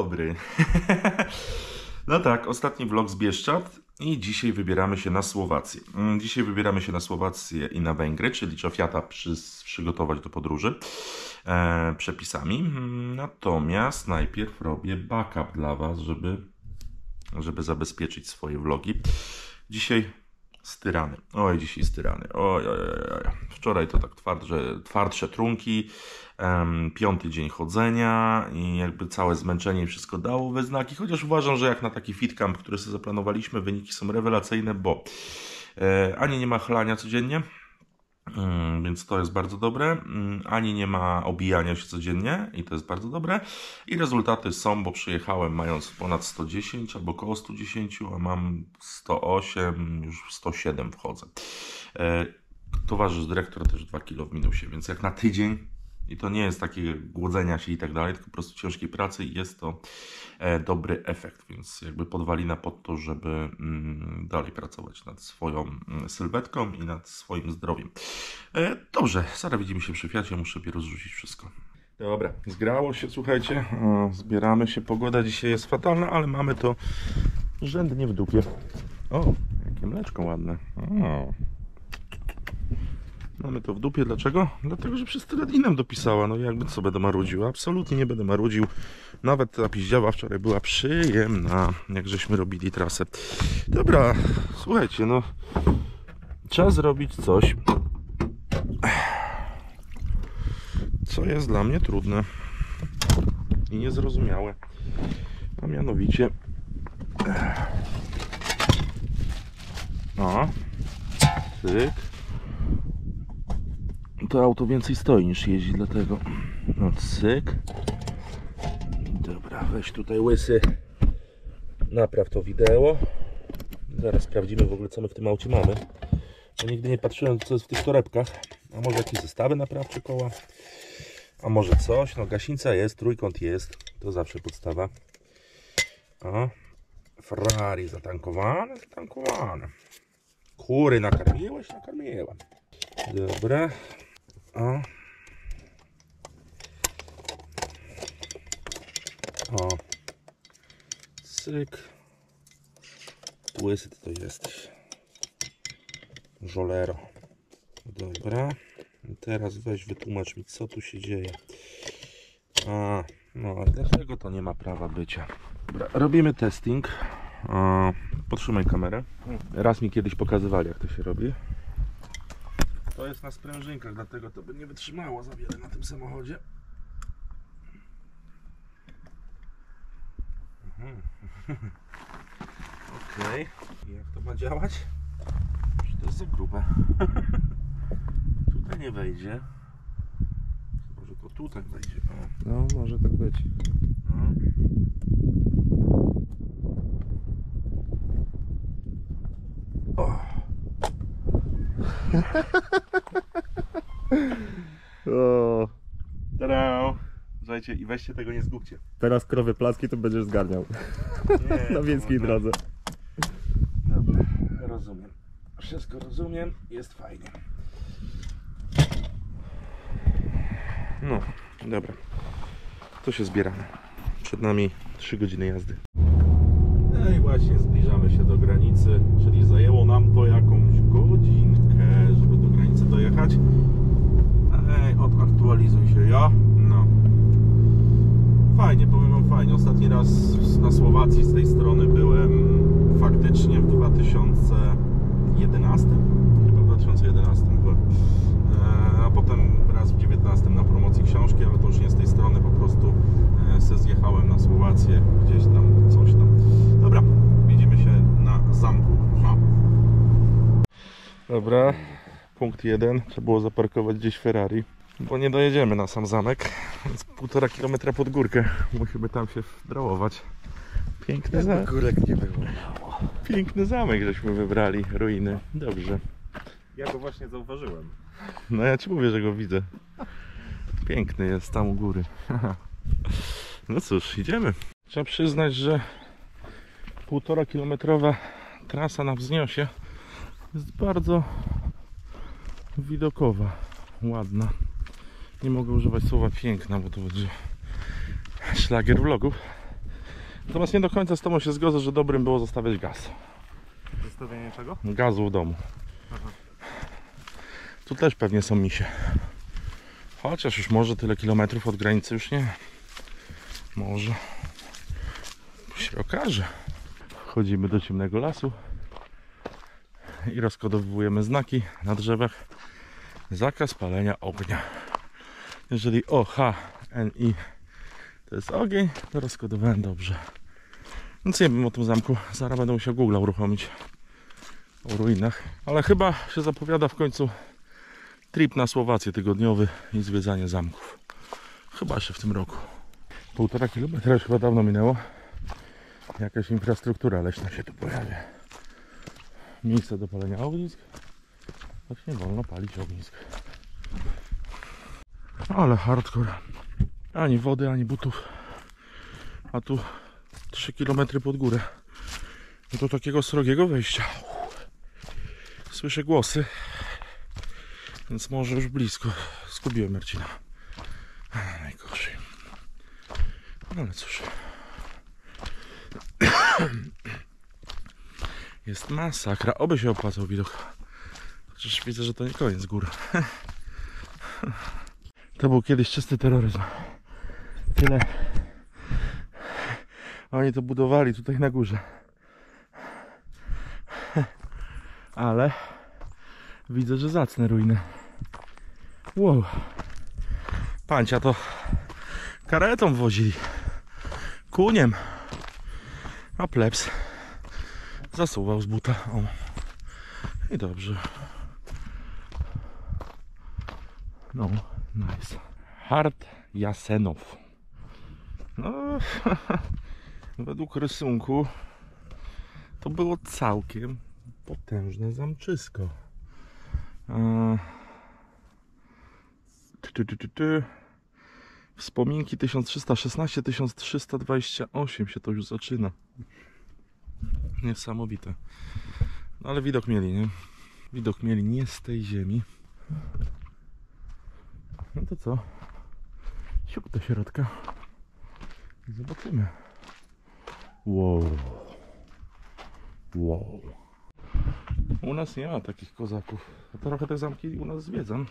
dobry. No tak, ostatni vlog z Bieszczad i dzisiaj wybieramy się na Słowację. Mm, Dzisiaj wybieramy się na Słowację i na Węgry, czyli trzeba Fiata przys- przygotować do podróży e, przepisami. Mm, Natomiast najpierw robię backup dla Was, żeby, żeby zabezpieczyć swoje vlogi. Dzisiaj styrany. Oj, dzisiaj styrany. Oj, oj, oj. Wczoraj to tak twardsze, twardsze trunki. em, piąty dzień chodzenia i jakby całe zmęczenie i wszystko dało we znaki. Chociaż uważam, że jak na taki fit camp, który sobie zaplanowaliśmy, wyniki są rewelacyjne, bo e, ani nie ma chlania codziennie, Więc to jest bardzo dobre. Mm, Ani nie ma obijania się codziennie i to jest bardzo dobre. I rezultaty są, bo przyjechałem mając ponad 110 albo około 110, a mam 108, już w 107 wchodzę. E, Towarzysz dyrektor też 2 kg w minusie, więc jak na tydzień i to nie jest takie głodzenia się i tak dalej, tylko po prostu ciężkiej pracy i jest to e, dobry efekt, więc jakby podwalina pod to, żeby mm, dalej pracować nad swoją mm, sylwetką i nad swoim zdrowiem. E, dobrze, zaraz widzimy się przy Fiacie, muszę sobie rozrzucić wszystko. Dobra, zgrało się, słuchajcie, o, zbieramy się, pogoda dzisiaj jest fatalna, ale mamy to rzędnie w dupie. O, jakie mleczko ładne. O. Mamy to w dupie. Dlaczego? Dlatego, że przez tyle dni nam dopisała. No jakby co będę marudził? Absolutnie nie będę marudził. Nawet ta piździawa wczoraj była przyjemna, jak żeśmy robili trasę. Dobra, słuchajcie, no trzeba zrobić coś, co jest dla mnie trudne i niezrozumiałe. A mianowicie o, cyk to auto więcej stoi niż jeździ, dlatego no cyk. Dobra, weź tutaj łysy. Napraw to wideo. Zaraz sprawdzimy w ogóle co my w tym aucie mamy. Bo nigdy nie patrzyłem co jest w tych torebkach. A może jakieś zestawy naprawcze koła? A może coś? No gaśnica jest, trójkąt jest. To zawsze podstawa. O. Ferrari zatankowane, zatankowane. Kury nakarmiłeś? Nakarmiłem. Dobra. O. O. Cyk. Łysy ty to jesteś. Żolero. Dobra. Teraz weź wytłumacz mi co tu się dzieje. A, no dlaczego to nie ma prawa bycia? Dobra, robimy testing. O, Potrzymaj kamerę. Raz mi kiedyś pokazywali jak to się robi. To jest na sprężynkach, dlatego to by nie wytrzymało za wiele na tym samochodzie. Mhm. Okej. Jak to ma działać? To jest za grube? tutaj nie wejdzie. Może to tutaj wejdzie. O. No, może tak być. No. O. O, Tada! Słuchajcie, i weźcie tego nie zgubcie. teraz krowy placki to będziesz zgarniał Nie, na wiejskiej to- drodze. Dobra, rozumiem. Wszystko rozumiem, jest fajnie. No, dobra. To się zbieramy. Przed nami 3 godziny jazdy. No i właśnie zbliżamy się do granicy, czyli zajęło nam to jakąś godzinkę, żeby do granicy dojechać. Ej, odaktualizuj się ja. No. Fajnie, powiem wam fajnie. Ostatni raz na Słowacji z tej strony byłem faktycznie w 2011. Chyba w 2011 byłem. E, A potem raz w 2019 na promocji książki, ale to już nie z tej strony, po prostu e, se zjechałem na Słowację, gdzieś tam, coś tam. Dobra, widzimy się na zamku. Ha. Dobra, punkt jeden. Trzeba było zaparkować gdzieś Ferrari, bo nie dojedziemy na sam zamek, więc półtora kilometra pod górkę. Musimy tam się wdrałować. Piękny, za... Górek nie było. Piękny zamek żeśmy wybrali, ruiny. Dobrze. Ja go właśnie zauważyłem. No ja ci mówię, że go widzę. Piękny jest tam u góry. No cóż, idziemy. Trzeba przyznać, że półtora kilometrowa trasa na wzniosie jest bardzo widokowa, ładna. Nie mogę używać słowa piękna, bo to będzie szlagier vlogów. Natomiast nie do końca z tobą się zgodzę, że dobrym było zostawiać gaz. Zostawienie czego? Gazu w domu. Aha. Tu też pewnie są misie. Chociaż już może tyle kilometrów od granicy już nie. Może. Się okaże. Wchodzimy do ciemnego lasu i rozkodowujemy znaki na drzewach. Zakaz palenia ognia. Jeżeli O, H, N, I to jest ogień, to rozkodowałem dobrze. Więc nie wiem o tym zamku. Zaraz będę musiał Google uruchomić o ruinach. Ale chyba się zapowiada w końcu trip na Słowację tygodniowy i zwiedzanie zamków. Chyba jeszcze w tym roku. Półtora kilometra już chyba dawno minęło. Jakaś infrastruktura leśna się tu pojawia. Miejsce do palenia ognisk. Choć nie wolno palić ognisk. Ale hardcore. Ani wody, ani butów. A tu 3 km pod górę. No do takiego srogiego wejścia. Słyszę głosy. Więc może już blisko. Zgubiłem Marcina. Najgorzej. No ale cóż. Jest masakra. Oby się opłacał widok. Chociaż widzę, że to nie koniec gór. To był kiedyś czysty terroryzm. Tyle. Oni to budowali tutaj na górze. Ale widzę, że zacne ruiny. Wow. Pancia to karetą wozili. Kuniem. A plebs zasuwał z buta. O. I dobrze. No, nice. Hart Jasenow. No, według rysunku to było całkiem potężne zamczysko. Eee, ty, ty, ty, ty, ty. Wspominki 1316-1328 się to już zaczyna. Niesamowite. No ale widok mieli, nie? Widok mieli nie z tej ziemi. No to co? Siup do środka. Zobaczymy. Wow. Wow. U nas nie ma takich kozaków. Trochę te zamki u nas zwiedzam.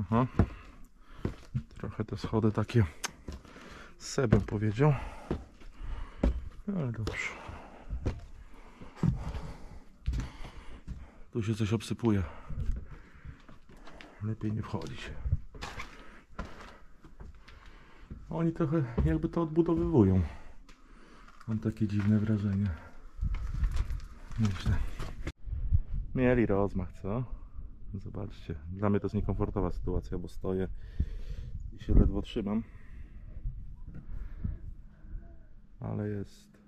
Aha. Trochę te schody takie sebem powiedział. Ale dobrze. Tu się coś obsypuje. Lepiej nie wchodzić. Oni trochę jakby to odbudowywują. Mam takie dziwne wrażenie. Nieźle. Mieli rozmach, co? Zobaczcie. Dla mnie to jest niekomfortowa sytuacja, bo stoję i się ledwo trzymam. Ale jest.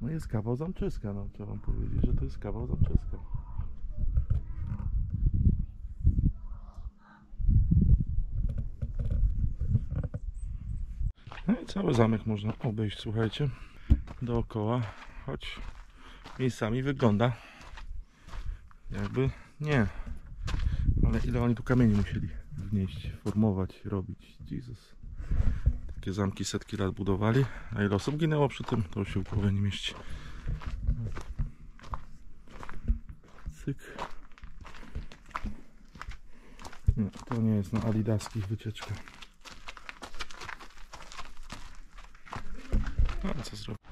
No jest kawał zamczyska, no trzeba wam powiedzieć, że to jest kawał zamczyska. Cały zamek można obejść, słuchajcie, dookoła, choć miejscami wygląda jakby nie. Ale ile oni tu kamieni musieli wnieść, formować, robić. Jezus. Takie zamki setki lat budowali, a ile osób ginęło przy tym, to się w głowie nie mieści. Cyk. Nie, to nie jest na adidaskich wycieczka. No co zrobić?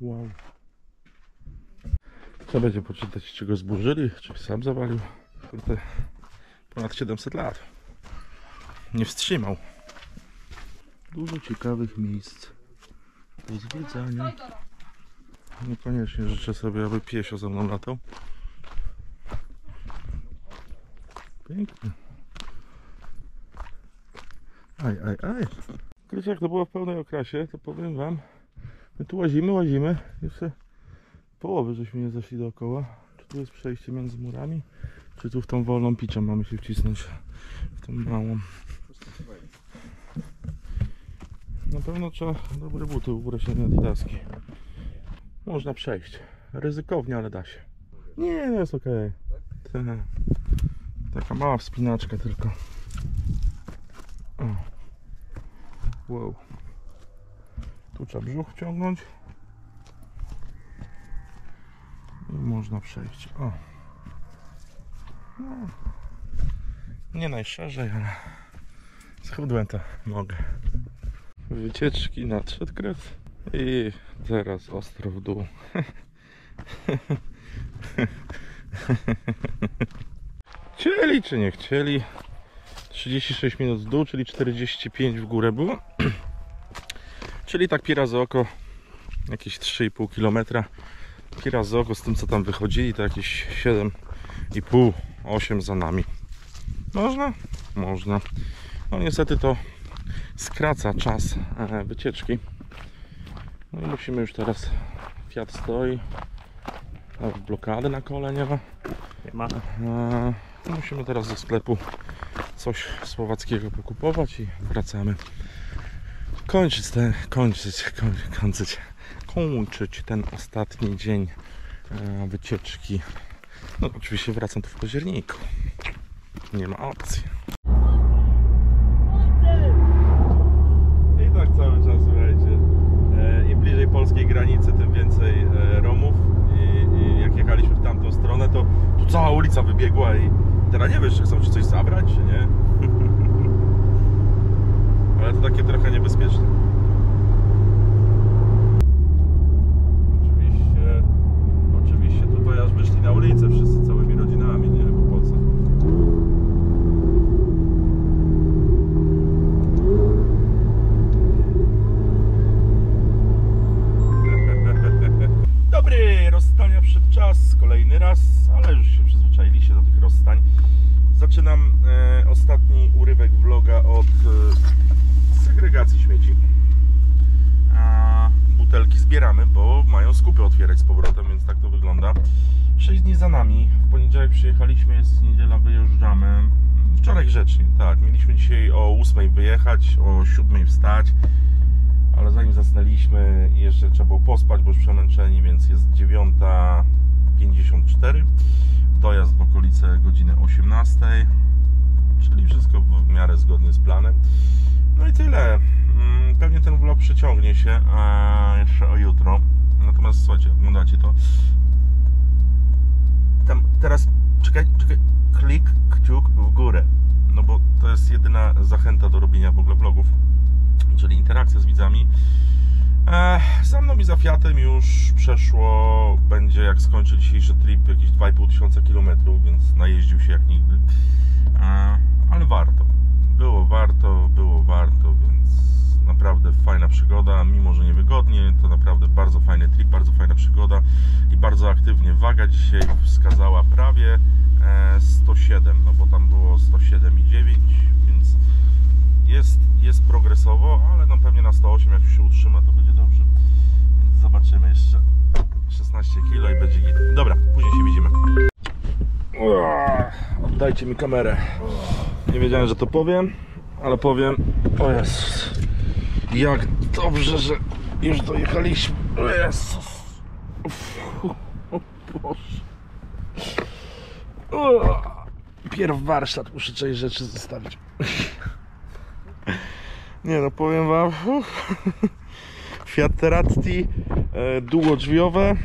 Wow. Trzeba będzie poczytać, czy go zburzyli, czy sam zawalił. Kurde, ponad 700 lat. Nie wstrzymał. Dużo ciekawych miejsc do zwiedzania. Niekoniecznie życzę sobie, aby piesio ze mną latał. Pięknie. Aj, aj, aj. Kiedyś jak to było w pełnej okrasie, to powiem wam, my tu łazimy, łazimy, jeszcze połowy żeśmy nie zeszli dookoła. Czy tu jest przejście między murami, czy tu w tą wolną piczą mamy się wcisnąć, w tą małą. Na pewno trzeba dobre buty ubrać, a nie adidaski. Można przejść. ryzykownie, ale da się. Nie, no jest okej. Tak. Taka mała wspinaczka tylko. Wow. Tu trzeba brzuch wciągnąć. I można przejść. O. No. Nie najszerzej, ale schudłem to mogę. Wycieczki nadszedł kres. I teraz ostro w dół. Chcieli czy nie chcieli? 36 minut w dół, czyli 45 w górę było. Czyli tak pi razy oko, jakieś 3,5 km. Pi razy oko z tym co tam wychodzili, to jakieś 7,5, 8 za nami. Można? Można. No niestety to skraca czas e, wycieczki. No i musimy już teraz, Fiat stoi, blokady na kole nie ma. Nie ma. Musimy teraz do sklepu coś słowackiego pokupować i wracamy. Kończyć ten, kończyć, koń- kończyć, kończyć ten ostatni dzień e, wycieczki. No oczywiście wracam tu w październiku. Nie ma opcji. I tak cały czas, słuchajcie. E, Im bliżej polskiej granicy, tym więcej e, Romów. I, I jak jechaliśmy w tamtą stronę, to tu cała ulica wybiegła i teraz nie wiesz, czy chcą ci coś zabrać, czy nie. Ale to takie trochę niebezpieczne. Oczywiście, oczywiście tutaj aż wyszli na ulicę wszyscy całymi rodzinami, nie? Bo po co? Dobry, rozstania przed czas, kolejny raz, ale już się przyzwyczailiście do tych rozstań. Zaczynam e, ostatni urywek vloga od e, segregacji śmieci. A butelki zbieramy, bo z powrotem, więc tak to wygląda. 6 dni za nami. W poniedziałek przyjechaliśmy, jest niedziela, wyjeżdżamy. Wczoraj grzecznie, tak. Mieliśmy dzisiaj o 8 wyjechać, o 7 wstać ale zanim zasnęliśmy, jeszcze trzeba było pospać, bo już przemęczeni, więc jest 9.54. Dojazd w okolice godziny 18, czyli wszystko w miarę zgodnie z planem. No i tyle. Mm, Pewnie ten vlog przyciągnie się jeszcze o jutro. Natomiast słuchajcie, oglądacie to. Tam teraz czekaj, czekaj, klik kciuk w górę. No bo to jest jedyna zachęta do robienia w ogóle vlogów czyli interakcja z widzami. E, za mną i za Fiatem już przeszło, będzie jak skończy dzisiejszy trip, jakieś 2,5 tysiąca kilometrów, więc najeździł się jak nigdy. E, ale warto. Było warto, było warto, więc naprawdę fajna przygoda, mimo że niewygodnie, to naprawdę bardzo fajny trip, bardzo fajna przygoda i bardzo aktywnie. Waga dzisiaj wskazała prawie e, 107, no bo tam było 107,9, więc jest, jest progresowo, ale no pewnie na 108 jak się utrzyma to będzie dobrze. Więc zobaczymy jeszcze 16 kg i będzie git. Dobra, później się widzimy. Oddajcie mi kamerę. Nie wiedziałem, że to powiem, ale powiem. O Jezus. Jak dobrze, że już dojechaliśmy. O Jezus. O Boże. Pierw warsztat muszę część rzeczy zostawić. Nie no, powiem wam. Fiat Teratti e, długodrzwiowe.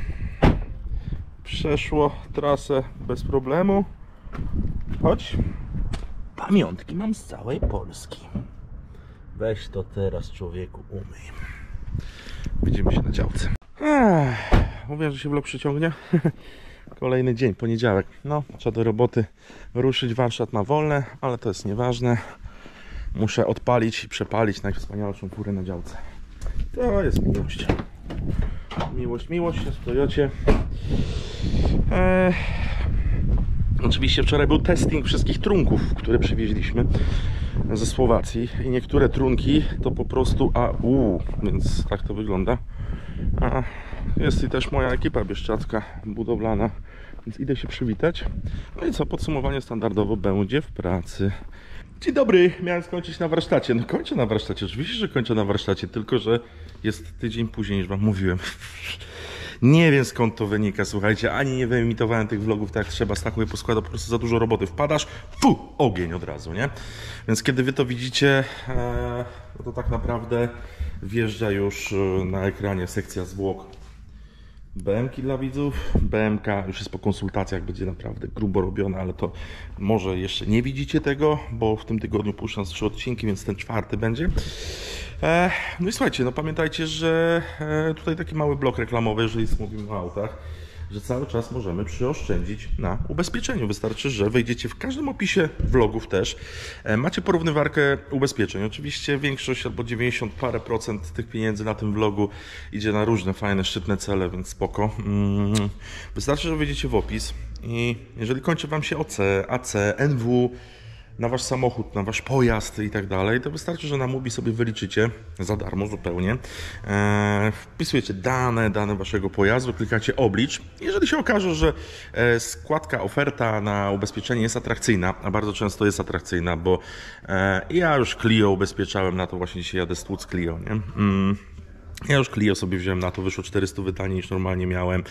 Przeszło trasę bez problemu. Chodź. Pamiątki mam z całej Polski. Weź to teraz człowieku umyj. Widzimy się na działce. Ech, mówię, że się vlog przyciągnie. Kolejny dzień, poniedziałek. No, trzeba do roboty ruszyć. Warsztat ma wolne, ale to jest nieważne muszę odpalić i przepalić najwspanialszą furę na działce. To jest miłość. Miłość, miłość jest w Toyocie. Eee, oczywiście wczoraj był testing wszystkich trunków, które przywieźliśmy ze Słowacji i niektóre trunki to po prostu AU, więc tak to wygląda. A jest i też moja ekipa bieszczadzka budowlana, więc idę się przywitać. No i co, podsumowanie standardowo będzie w pracy. Dzień dobry, miałem skończyć na warsztacie. No kończę na warsztacie, oczywiście, że kończę na warsztacie, tylko że jest tydzień później niż wam mówiłem. Nie wiem skąd to wynika, słuchajcie, ani nie wyemitowałem tych vlogów tak jak trzeba, Stachu je poskładał, po prostu za dużo roboty. Wpadasz, fu, ogień od razu, nie? Więc kiedy wy to widzicie, e, no to tak naprawdę wjeżdża już e, na ekranie sekcja zwłok BMki dla widzów. BMK już jest po konsultacjach, będzie naprawdę grubo robiona, ale to może jeszcze nie widzicie tego, bo w tym tygodniu puszczam trzy odcinki, więc ten czwarty będzie. No i słuchajcie, no pamiętajcie, że e, tutaj taki mały blok reklamowy, jeżeli mówimy o autach, że cały czas możemy przyoszczędzić na ubezpieczeniu. Wystarczy, że wejdziecie w każdym opisie vlogów też. E, macie porównywarkę ubezpieczeń. Oczywiście większość albo 90 parę procent tych pieniędzy na tym vlogu idzie na różne fajne, szczytne cele, więc spoko. Mm, Wystarczy, że wejdziecie w opis i jeżeli kończy Wam się OC, AC, NW, na wasz samochód, na wasz pojazd i tak dalej, to wystarczy, że na Mubi sobie wyliczycie za darmo zupełnie. E, wpisujecie dane, dane waszego pojazdu, klikacie oblicz. Jeżeli się okaże, że e, składka, oferta na ubezpieczenie jest atrakcyjna, a bardzo często jest atrakcyjna, bo e, ja już Clio ubezpieczałem na to, właśnie dzisiaj jadę stłuc Clio, nie? Mm. Ja już Clio sobie wziąłem na to, wyszło 400 taniej niż normalnie miałem.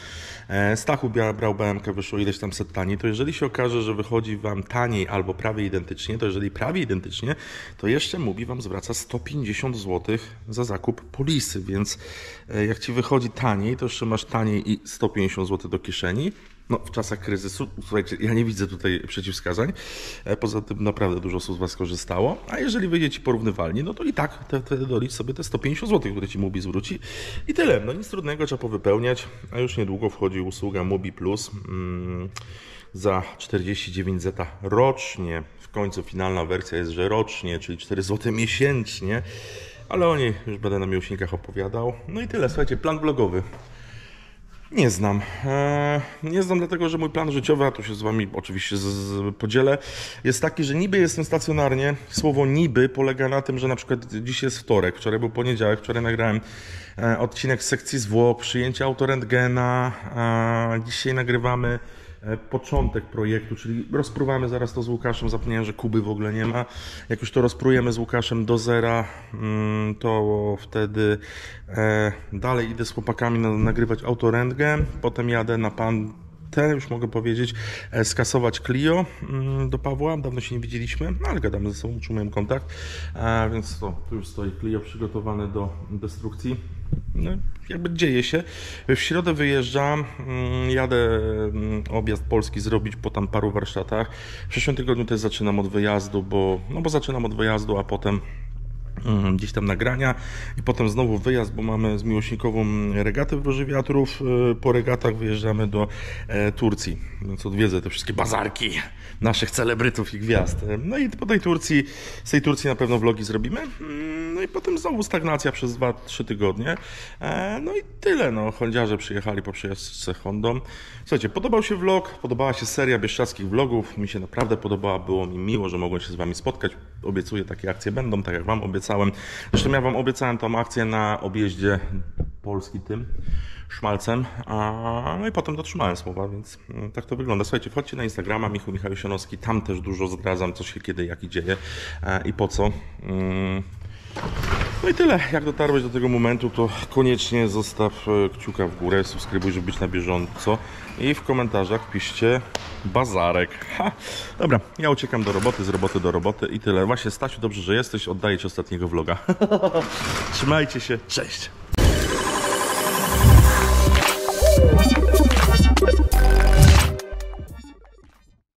E, Stachu brał BMK, wyszło ileś tam set taniej. To jeżeli się okaże, że wychodzi Wam taniej albo prawie identycznie, to jeżeli prawie identycznie, to jeszcze Mubi Wam zwraca 150 zł za zakup polisy, więc e, jak Ci wychodzi taniej, to jeszcze masz taniej i 150 zł do kieszeni. No, w czasach kryzysu, słuchajcie, ja nie widzę tutaj przeciwwskazań. E, Poza tym naprawdę dużo osób z Was korzystało. A jeżeli wyjdzie Ci porównywalnie, no to i tak te- wtedy dolicz sobie te 150 zł, które Ci Mubi zwróci. I tyle. No nic trudnego, trzeba powypełniać. A już niedługo wchodzi usługa Mubi Plus mm, za 49 zeta rocznie. W końcu finalna wersja jest, że rocznie, czyli 4 zł miesięcznie. Ale o niej już będę na miłośnikach opowiadał. No i tyle, słuchajcie, plan vlogowy. Nie znam. Eee, nie znam dlatego, że mój plan życiowy, a tu się z Wami oczywiście z, z, podzielę, jest taki, że niby jestem stacjonarnie. Słowo niby polega na tym, że na przykład dziś jest wtorek, wczoraj był poniedziałek, wczoraj nagrałem e, odcinek z sekcji zwłok, przyjęcie autorentgena, dzisiaj nagrywamy e, początek projektu, czyli rozpruwamy zaraz to z Łukaszem. Zapomniałem, że Kuby w ogóle nie ma. Jak już to rozprujemy z Łukaszem do zera, mm, to wtedy e, dalej idę z chłopakami na, nagrywać autorentgen. Potem jadę na pan te już mogę powiedzieć, e, skasować Clio mm, do Pawła. Dawno się nie widzieliśmy, no, ale gadamy ze sobą, utrzymujemy kontakt. E, więc to, tu już stoi Clio przygotowane do destrukcji. No, jakby dzieje się. W środę wyjeżdżam, mm, jadę mm, objazd Polski zrobić po tam paru warsztatach. W przyszłym tygodniu też zaczynam od wyjazdu, bo, no bo zaczynam od wyjazdu, a potem gdzieś tam nagrania i potem znowu wyjazd, bo mamy z miłośnikową regatę w Róży Wiatrów. Y, Po regatach wyjeżdżamy do e, Turcji, więc odwiedzę te wszystkie bazarki naszych celebrytów i gwiazd. No i po tej Turcji, z tej Turcji na pewno vlogi zrobimy. Mm, No i potem znowu stagnacja przez 2-3 tygodnie. E, No i tyle, no. Hondziarze przyjechali po przejażdżce Hondą. Słuchajcie, podobał się vlog, podobała się seria bieszczadzkich vlogów. Mi się naprawdę podobała, było mi miło, że mogłem się z Wami spotkać. Obiecuję, takie akcje będą, tak jak Wam obiecałem. Zresztą ja Wam obiecałem tą akcję na objeździe Polski tym szmalcem, a no i potem dotrzymałem słowa, więc mm, tak to wygląda. Słuchajcie, wchodźcie na Instagrama Michał Michał Sionowski, tam też dużo zdradzam, co się kiedy, jak i dzieje e, i po co. No i tyle. Jak dotarłeś do tego momentu, to koniecznie zostaw e, kciuka w górę, subskrybuj, żeby być na bieżąco i w komentarzach piszcie bazarek. Ha. Dobra, ja uciekam do roboty, z roboty do roboty i tyle. Właśnie Stasiu, dobrze, że jesteś, oddaję Ci ostatniego vloga. Trzymajcie się, cześć!